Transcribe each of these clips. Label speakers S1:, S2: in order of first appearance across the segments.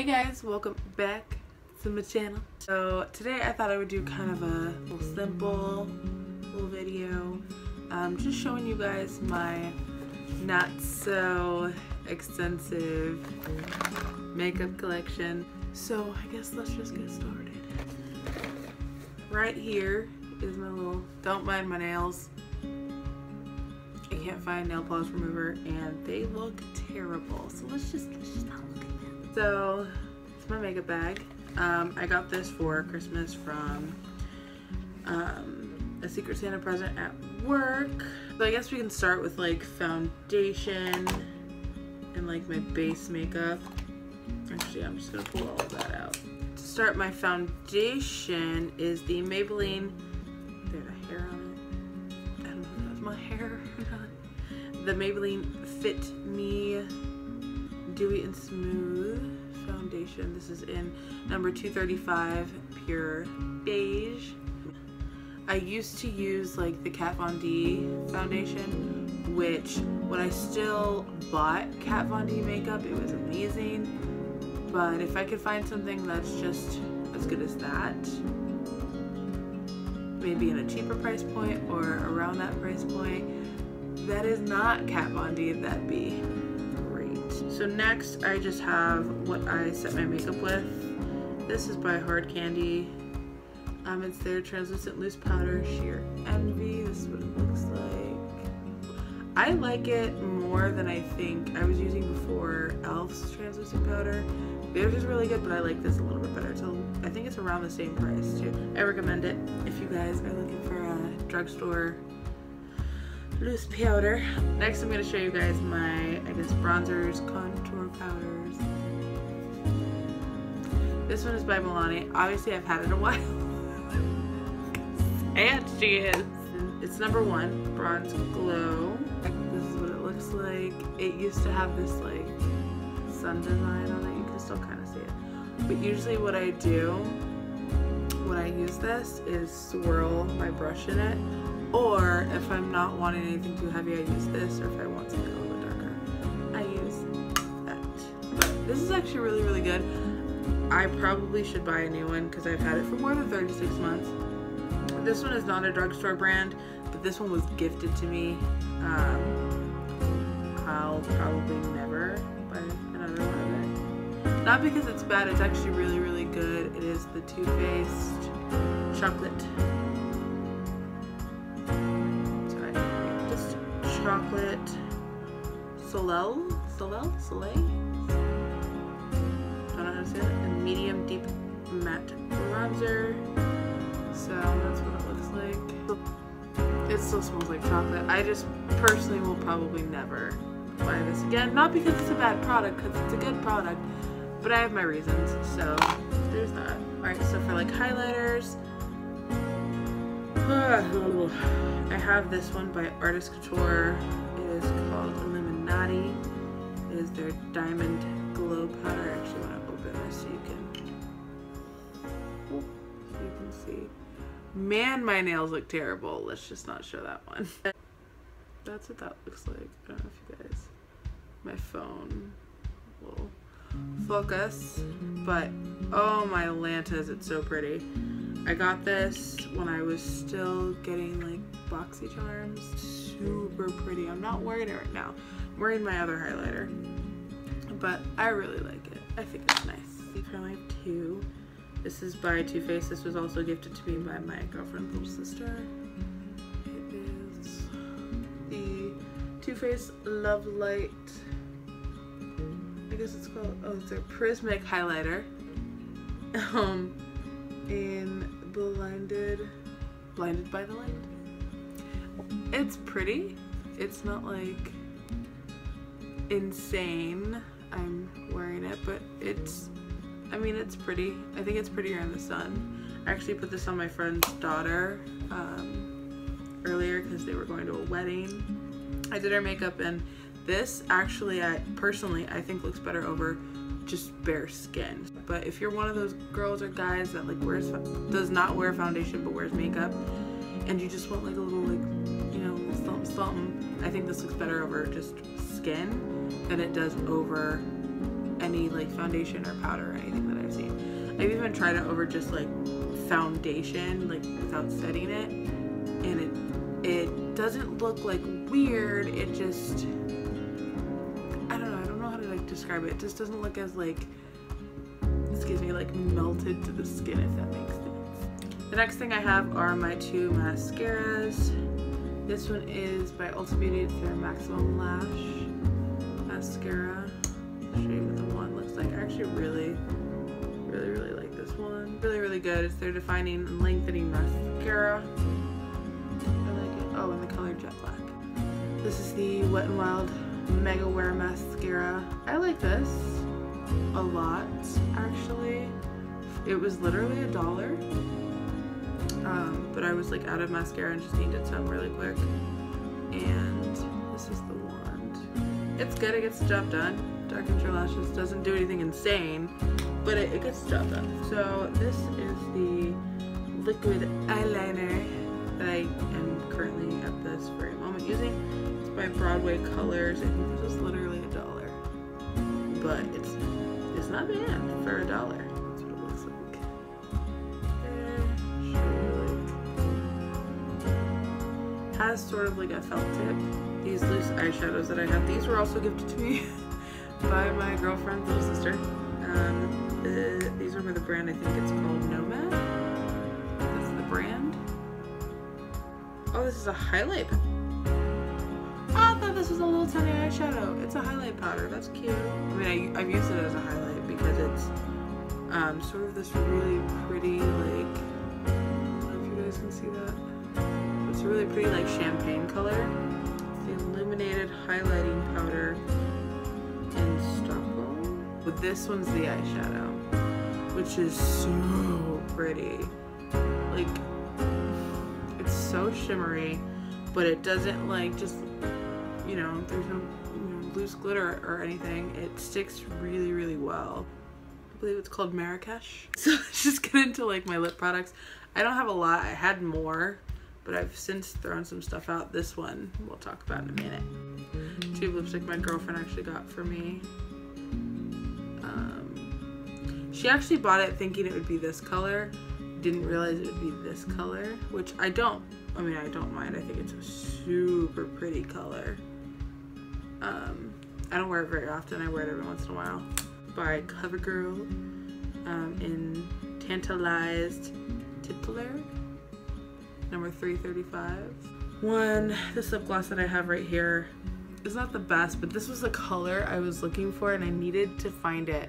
S1: Hey guys, welcome back to my channel. So today I thought I would do kind of a little simple little video. Um, just showing you guys my not so extensive makeup collection. So I guess let's just get started. Right here is my little, don't mind my nails. I can't find nail polish remover and they look terrible. So let's just, let's just not look. So it's my makeup bag. Um, I got this for Christmas from um, a Secret Santa present at work. So I guess we can start with like foundation and like my base makeup. Actually, I'm just gonna pull all of that out. To start my foundation is the Maybelline, there's a hair on it. I don't know if that's my hair or not. The Maybelline Fit Me Dewy and Smooth foundation. This is in number 235 Pure Beige. I used to use like the Kat Von D foundation, which when I still bought Kat Von D makeup, it was amazing. But if I could find something that's just as good as that, maybe in a cheaper price point or around that price point, that is not Kat Von D, that'd be. So next I just have what I set my makeup with. This is by Hard Candy. Um, it's their translucent loose powder sheer envy. This is what it looks like. I like it more than I think I was using before Elf's translucent powder. Theirs is really good, but I like this a little bit better. So I think it's around the same price too. I recommend it if you guys are looking for a drugstore loose powder. Next I'm going to show you guys my, I guess, bronzers, contour powders. This one is by Milani. Obviously I've had it a while. and she is. It's number one, Bronze Glow. This is what it looks like. It used to have this like sun design on it. You can still kind of see it. But usually what I do when I use this is swirl my brush in it. Or if I'm not wanting anything too heavy, I use this. Or if I want something a little bit darker, I use that. But this is actually really, really good. I probably should buy a new one because I've had it for more than 36 months. This one is not a drugstore brand, but this one was gifted to me. Um, I'll probably never buy another one of it. Not because it's bad, it's actually really, really good. It is the Too Faced Chocolate. Chocolate Soleil? Soleil? Soleil? Don't know how to say that. And medium deep matte bronzer. So that's what it looks like. It still smells like chocolate. I just personally will probably never buy this again. Not because it's a bad product, because it's a good product, but I have my reasons. So there's that. Alright, so for like highlighters, I have this one by Artist Couture. It is called Illuminati. It is their Diamond Glow Powder. I actually want to open this so you can, so you can see. Man, my nails look terrible. Let's just not show that one. That's what that looks like. I don't know if you guys, my phone will focus, but oh my lantas, it's so pretty. I got this when I was still getting like BoxyCharms. Super pretty. I'm not wearing it right now. I'm wearing my other highlighter, but I really like it. I think it's nice. Currently two. This is by Too Faced. This was also gifted to me by my girlfriend's little sister. It is the Too Faced Love Light. I guess it's called, oh, it's a Prismatic Highlighter. Um, in Blinded, Blinded by the Light. It's pretty. It's not like insane. I'm wearing it, but it's, I mean, it's pretty. I think it's prettier in the sun. I actually put this on my friend's daughter um, earlier because they were going to a wedding. I did her makeup and this actually, I personally, I think looks better over just bare skin. But if you're one of those girls or guys that like wears, does not wear foundation but wears makeup and you just want like a little like, you know, something something, I think this looks better over just skin than it does over any like foundation or powder or anything that I've seen. I've even tried it over just like foundation, like without setting it, and it it doesn't look like weird. It just I don't know. I don't know how to like describe it. It just doesn't look as like like melted to the skin if that makes sense. The next thing I have are my two mascaras. This one is by Ulta Beauty. It's their Maximum Lash mascara. I'll show you what the one looks like. I actually really, really, really like this one. Really, really good. It's their defining and lengthening mascara. I like it. Oh, and the color Jet Black. This is the Wet n Wild Mega Wear Mascara. I like this a lot, actually. It was literally a dollar. Um, but I was like out of mascara and just needed some really quick. And this is the wand. It's good, it gets the job done. Darkens your lashes, doesn't do anything insane, but it, it gets the job done. So this is the liquid eyeliner that I am currently at this very moment using. It's by Broadway Colors. I think this is literally a dollar. But it's it's not bad for a dollar. has sort of like a felt tip. These loose eyeshadows that I have, these were also gifted to me by my girlfriend's little sister. Um, the, these are by the brand, I think it's called Nomad. That's the brand. Oh, this is a highlight. Oh, I thought this was a little tiny eyeshadow. It's a highlight powder. That's cute. I mean, I, have used it as a highlight because it's um, sort of this really pretty, like, I don't know if you guys can see that. It's a really pretty like champagne color. It's the illuminated highlighting powder in Stockholm. But this one's the eyeshadow, which is so pretty. Like, it's so shimmery, but it doesn't like just, you know, there's no loose glitter or anything. It sticks really, really well. I believe it's called Marrakesh. So let's just get into like my lip products. I don't have a lot. I had more, but I've since thrown some stuff out. This one we'll talk about in a minute. Tube lipstick my girlfriend actually got for me. Um, she actually bought it thinking it would be this color. Didn't realize it would be this color, which I don't, I mean, I don't mind. I think it's a super pretty color. Um, I don't wear it very often. I wear it every once in a while. By CoverGirl um, in Tantalized Titular number 335. One, this lip gloss that I have right here is not the best, but this was the color I was looking for and I needed to find it.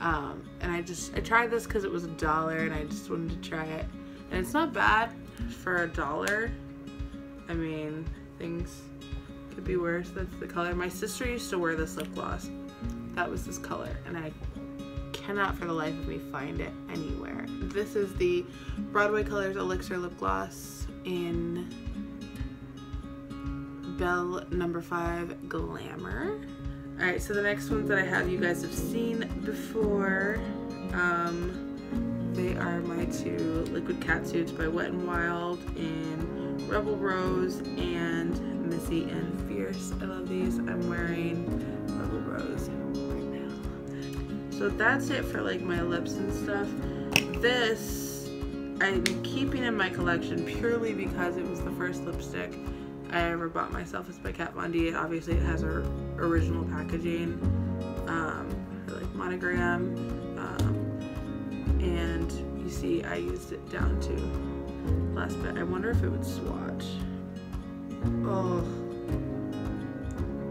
S1: Um, and I just, I tried this because it was a dollar and I just wanted to try it. And it's not bad for a dollar. I mean, things could be worse. That's the color. My sister used to wear this lip gloss. That was this color and I cannot for the life of me find it anywhere. This is the Broadway Colors Elixir Lip Gloss in Belle number 5 Glamour. Alright, so the next ones that I have you guys have seen before. Um, they are my two liquid cat suits by Wet n Wild in Rebel Rose and Missy and Fierce. I love these. I'm wearing Rebel Rose so that's it for like my lips and stuff. This I'm keeping in my collection purely because it was the first lipstick I ever bought myself. It's by Kat Von D. Obviously it has her original packaging, um, her like monogram, um, and you see I used it down to last bit. I wonder if it would swatch. Oh,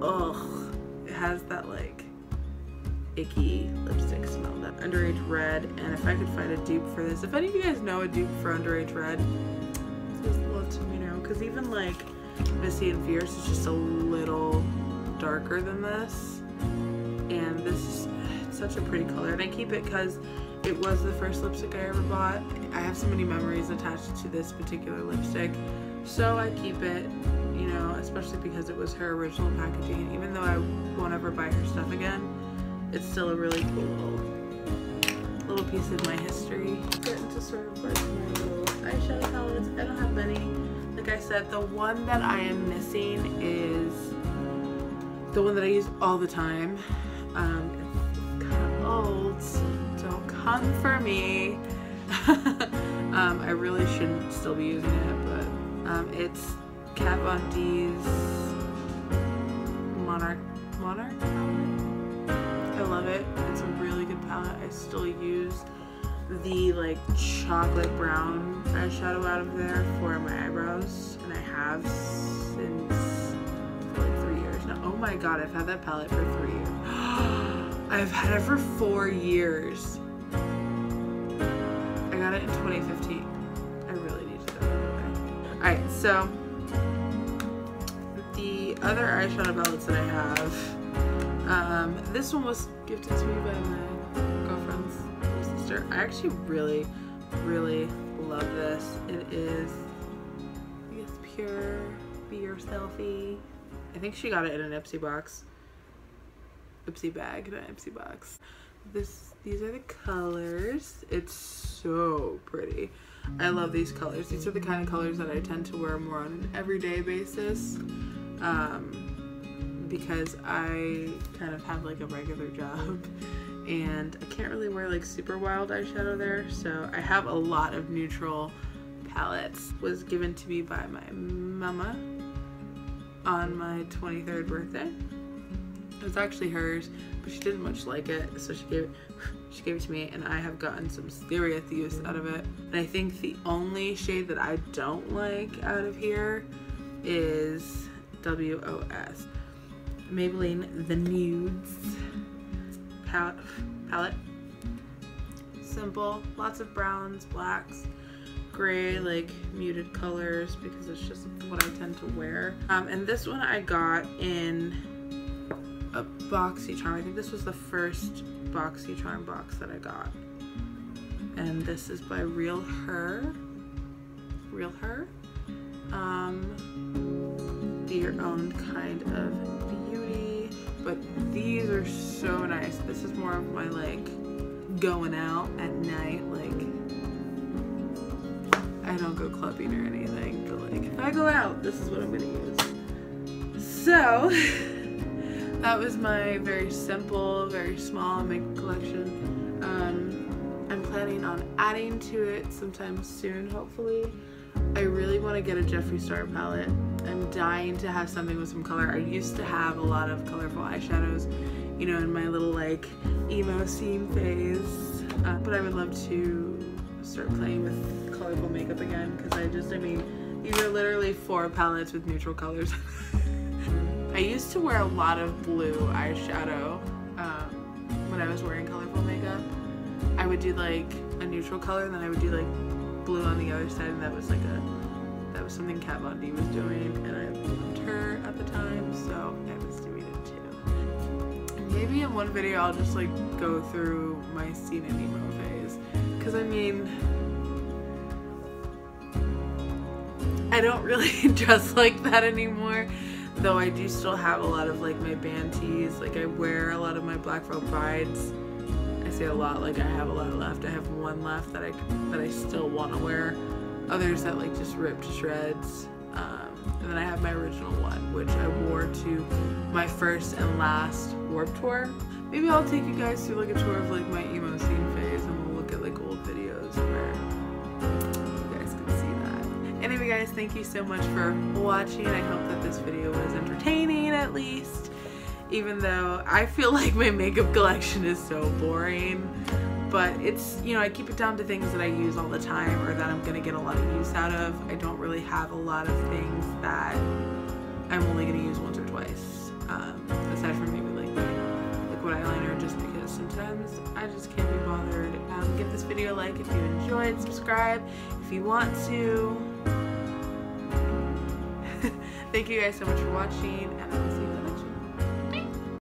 S1: oh, it has that like icky lipstick smell. That Underage Red, and if I could find a dupe for this, if any of you guys know a dupe for Underage Red, just let me know. Because even like Missy and Fierce is just a little darker than this. And this is such a pretty color. And I keep it because it was the first lipstick I ever bought. I have so many memories attached to this particular lipstick. So I keep it, you know, especially because it was her original packaging. Even though I won't ever buy her stuff again, it's still a really cool little, little piece of my history. Get into sort of like my little eyeshadow palettes. I don't have many. Like I said, the one that I am missing is the one that I use all the time. Um, come for me. um, I really shouldn't still be using it, but um, it's Kat Von D's Monarch Monarch I love it. It's a really good palette. I still use the like chocolate brown eyeshadow out of there for my eyebrows and I have since like three years now. Oh my god, I've had that palette for three years. I've had it for four years. I got it in 2015. Alright, so the other eyeshadow palettes that I have um, this one was gifted to me by my girlfriend's sister. I actually really, really love this. It is, I guess, pure Be Yourselfy. I think she got it in an Ipsy box. Ipsy bag, not Ipsy box. This, these are the colors. It's so pretty. I love these colors. These are the kind of colors that I tend to wear more on an everyday basis. Um, because I kind of have like a regular job and I can't really wear like super wild eyeshadow there so I have a lot of neutral palettes was given to me by my mama on my 23rd birthday it was actually hers but she didn't much like it so she gave it she gave it to me and I have gotten some serious use out of it and I think the only shade that I don't like out of here is WOS Maybelline The Nudes palette. palette. Simple, lots of browns, blacks, gray, like muted colors because it's just what I tend to wear. Um, and this one I got in a BoxyCharm. I think this was the first BoxyCharm box that I got. And this is by Real Her. Real Her. Um, your own kind of beauty. but these are so nice. This is more of my like going out at night. Like I don't go clubbing or anything, but like if I go out, this is what I'm gonna use. So that was my very simple, very small makeup collection. Um, I'm planning on adding to it sometime soon, hopefully. I really want to get a Jeffree Star palette. I'm dying to have something with some color. I used to have a lot of colorful eyeshadows, you know, in my little like emo scene phase. Uh, but I would love to start playing with colorful makeup again because I just, I mean, these are literally four palettes with neutral colors. I used to wear a lot of blue eyeshadow um, when I was wearing colorful makeup. I would do like a neutral color and then I would do like blue on the other side and that was like a that was something Kat Von D was doing and I loved her at the time so I was doing it too. Maybe in one video I'll just like go through my scene and emo phase because I mean I don't really dress like that anymore though I do still have a lot of like my band tees like I wear a lot of my Black Veil Brides I say a lot like I have a lot left. I have one left that I that I still want to wear. Others that like just ripped to shreds. Um, and then I have my original one, which I wore to my first and last Warped Tour. Maybe I'll take you guys through like a tour of like my emo scene phase guys, thank you so much for watching. I hope that this video was entertaining at least even though I feel like my makeup collection is so boring. But it's, you know, I keep it down to things that I use all the time or that I'm going to get a lot of use out of. I don't really have a lot of things that I'm only going to use once or twice. Um, aside from maybe like liquid eyeliner just because sometimes I just can't be bothered. Um, give this video a like if you enjoyed, subscribe if you want to. Thank you guys so much for watching and I will see you